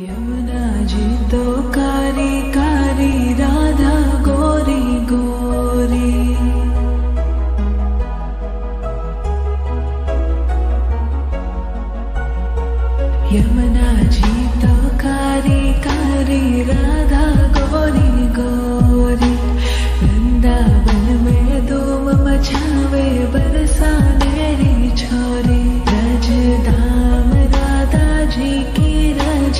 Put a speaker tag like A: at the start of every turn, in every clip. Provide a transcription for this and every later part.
A: यमुना जी तो कारी कारी राधा गोरी गोरी यमुना जी तो कारी कारी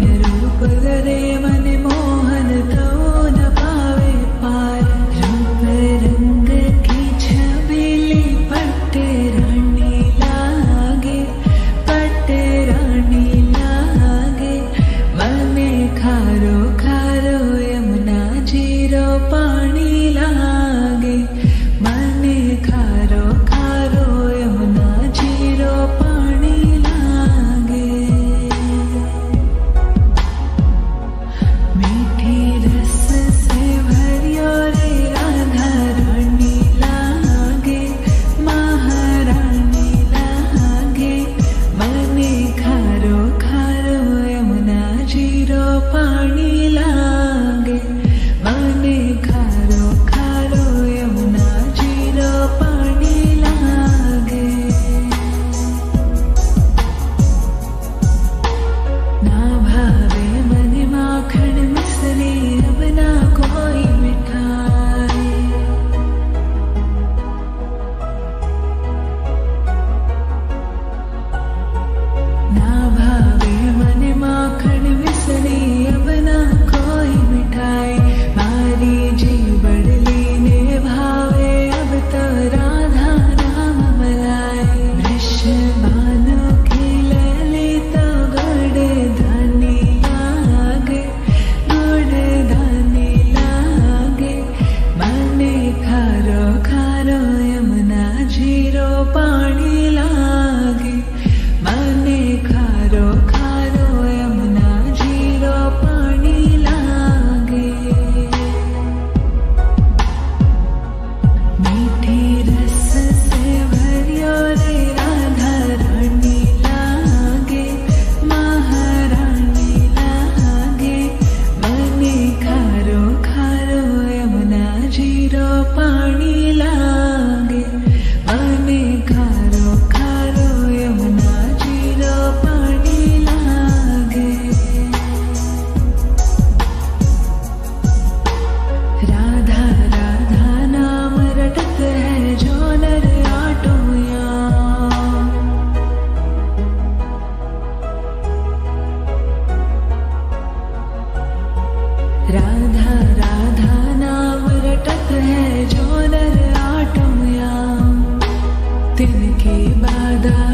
A: வினரூபகரே राधा राधा नाम है जो बादा